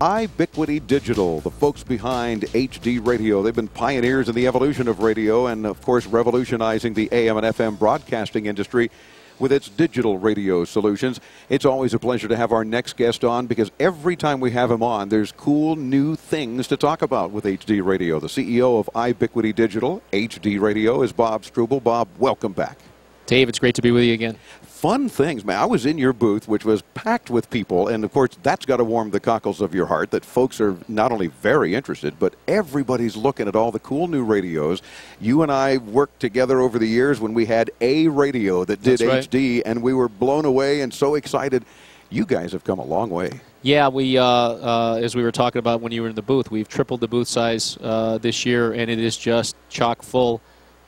iBiquity Digital, the folks behind HD Radio. They've been pioneers in the evolution of radio and, of course, revolutionizing the AM and FM broadcasting industry with its digital radio solutions. It's always a pleasure to have our next guest on because every time we have him on, there's cool new things to talk about with HD Radio. The CEO of iBiquity Digital, HD Radio, is Bob Struble. Bob, welcome back. Dave, it's great to be with you again fun things, man. I was in your booth, which was packed with people, and of course, that's got to warm the cockles of your heart that folks are not only very interested, but everybody's looking at all the cool new radios. You and I worked together over the years when we had a radio that did right. HD, and we were blown away and so excited. You guys have come a long way. Yeah, we uh, uh, as we were talking about when you were in the booth, we've tripled the booth size uh, this year, and it is just chock full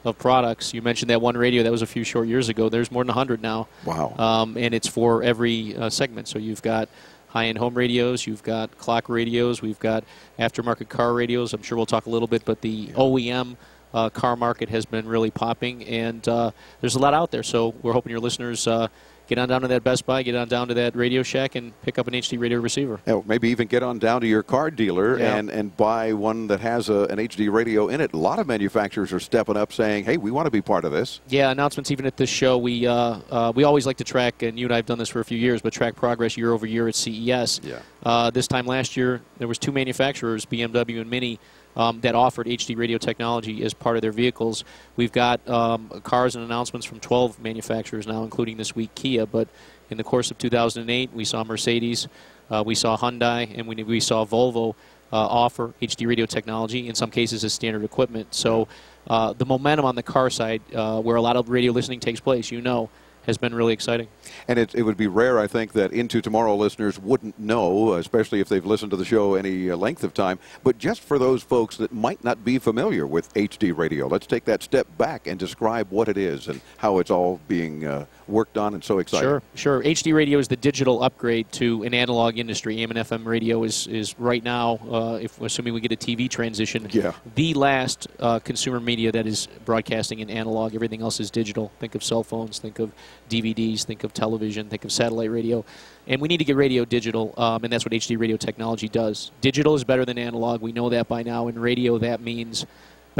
of products. You mentioned that one radio that was a few short years ago. There's more than 100 now. Wow. Um, and it's for every uh, segment. So you've got high-end home radios, you've got clock radios, we've got aftermarket car radios. I'm sure we'll talk a little bit, but the yeah. OEM uh, car market has been really popping, and uh, there's a lot out there. So we're hoping your listeners uh, get on down to that Best Buy, get on down to that Radio Shack, and pick up an HD radio receiver. Yeah, maybe even get on down to your car dealer yeah. and, and buy one that has a, an HD radio in it. A lot of manufacturers are stepping up saying, hey, we want to be part of this. Yeah, announcements even at this show. We, uh, uh, we always like to track, and you and I have done this for a few years, but track progress year over year at CES. Yeah. Uh, this time last year, there was two manufacturers, BMW and Mini, um, that offered HD radio technology as part of their vehicles. We've got um, cars and announcements from 12 manufacturers now, including this week Kia. But in the course of 2008, we saw Mercedes, uh, we saw Hyundai, and we, we saw Volvo uh, offer HD radio technology, in some cases as standard equipment. So uh, the momentum on the car side, uh, where a lot of radio listening takes place, you know, has been really exciting. And it, it would be rare, I think, that Into Tomorrow listeners wouldn't know, especially if they've listened to the show any uh, length of time. But just for those folks that might not be familiar with HD radio, let's take that step back and describe what it is and how it's all being uh, worked on and so exciting. Sure, sure. HD radio is the digital upgrade to an analog industry. AM and FM radio is, is right now, uh, if assuming we get a TV transition, yeah. the last uh, consumer media that is broadcasting in analog. Everything else is digital. Think of cell phones, think of DVDs, think of television, think of satellite radio. And we need to get radio digital, um, and that's what HD radio technology does. Digital is better than analog. We know that by now. In radio, that means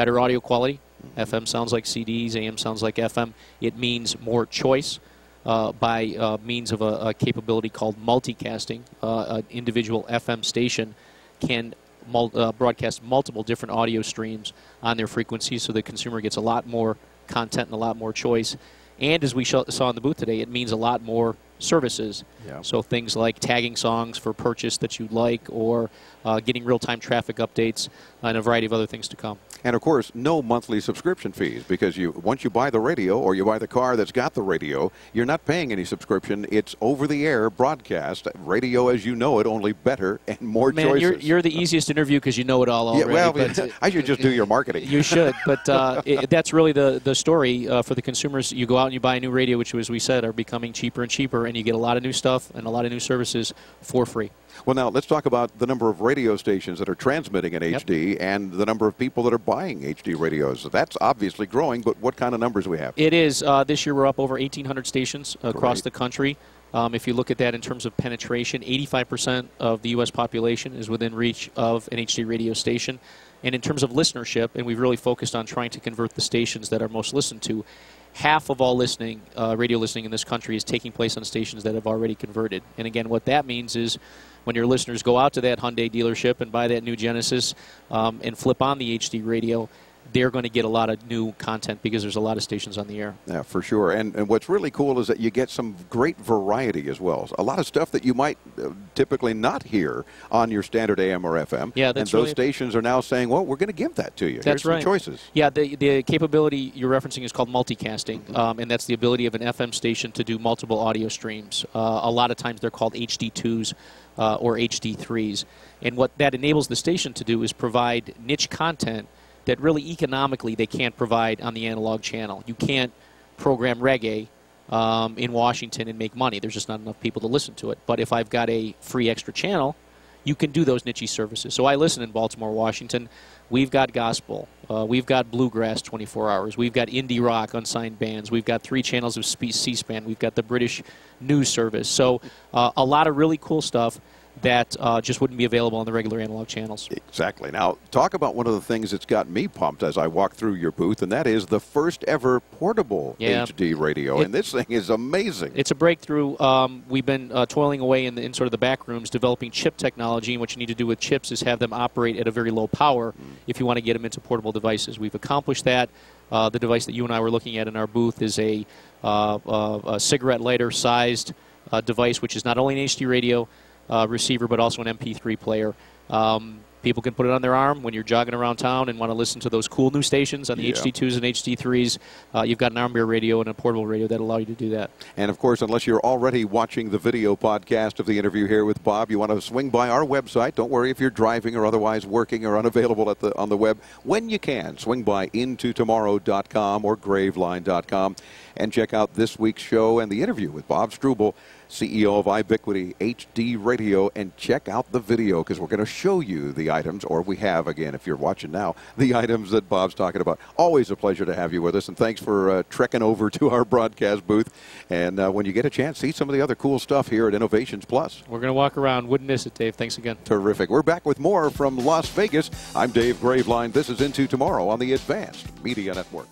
better audio quality. FM sounds like CDs, AM sounds like FM. It means more choice. Uh, by uh, means of a, a, capability called multicasting. Uh, an individual FM station can mul uh, broadcast multiple different audio streams on their frequency so the consumer gets a lot more content and a lot more choice. And as we saw in the booth today, it means a lot more services. Yeah. So things like tagging songs for purchase that you'd like or uh, getting real-time traffic updates and a variety of other things to come. And of course, no monthly subscription fees because you once you buy the radio or you buy the car that's got the radio, you're not paying any subscription. It's over-the-air broadcast radio as you know it, only better and more Man, choices. You're, you're the easiest interview because you know it all already. Yeah, well, I should just do your marketing. You should, but uh, it, that's really the the story uh, for the consumers. You go out and you buy a new radio, which, as we said, are becoming cheaper and cheaper, and you get a lot of new stuff and a lot of new services for free. Well, now let's talk about the number of radio stations that are transmitting in yep. HD and the number of people that are buying HD radios. That's obviously growing, but what kind of numbers we have? It is. Uh, this year we're up over 1,800 stations across Great. the country. Um, if you look at that in terms of penetration, 85% of the U.S. population is within reach of an HD radio station. And in terms of listenership, and we've really focused on trying to convert the stations that are most listened to, half of all listening, uh, radio listening in this country is taking place on stations that have already converted. And again, what that means is when your listeners go out to that Hyundai dealership and buy that new Genesis um, and flip on the HD radio, they're going to get a lot of new content because there's a lot of stations on the air. Yeah, for sure. And, and what's really cool is that you get some great variety as well. A lot of stuff that you might uh, typically not hear on your standard AM or FM. Yeah, that's And those really stations are now saying, well, we're going to give that to you. That's Here's right. choices. Yeah, the, the capability you're referencing is called multicasting, Mm-hmm. um, and that's the ability of an FM station to do multiple audio streams. Uh, a lot of times they're called HD2s uh, or HD3s. And what that enables the station to do is provide niche content – that really economically they can't provide on the analog channel. You can't program reggae um, in Washington and make money. There's just not enough people to listen to it. But if I've got a free extra channel, you can do those niche services. So I listen in Baltimore, Washington. We've got gospel. Uh, we've got bluegrass 24 hours. We've got indie rock, unsigned bands. We've got three channels of C-SPAN. We've got the British news service. So uh, a lot of really cool stuff. That uh, just wouldn't be available on the regular analog channels. Exactly. Now, talk about one of the things that's got me pumped as I walk through your booth, and that is the first ever portable Yeah. HD radio. It- and this thing is amazing. It's a breakthrough. Um, we've been uh, toiling away in, the, in sort of the back rooms developing chip technology, and what you need to do with chips is have them operate at a very low power if you want to get them into portable devices. We've accomplished that. Uh, the device that you and I were looking at in our booth is a, uh, uh, a cigarette lighter sized uh, device, which is not only an HD radio uh, receiver but also an MP3 player. Um, people can put it on their arm when you're jogging around town and want to listen to those cool new stations on the Yeah. HD2s and HD3s. Uh, you've got an arm bear radio and a portable radio that allow you to do that. And of course, unless you're already watching the video podcast of the interview here with Bob, you want to swing by our website. Don't worry if you're driving or otherwise working or unavailable at the on the web. When you can, swing by intotomorrow.com or graveline.com and check out this week's show and the interview with Bob Struble, CEO of iBiquity HD Radio, and check out the video because we're going to show you the items, or we have again if you're watching now, the items that Bob's talking about. Always a pleasure to have you with us, and thanks for uh, trekking over to our broadcast booth. And uh, when you get a chance, see some of the other cool stuff here at Innovations Plus. We're going to walk around. Wouldn't miss it, Dave. Thanks again. Terrific. We're back with more from Las Vegas. I'm Dave Graveline. This is Into Tomorrow on the Advanced Media Network.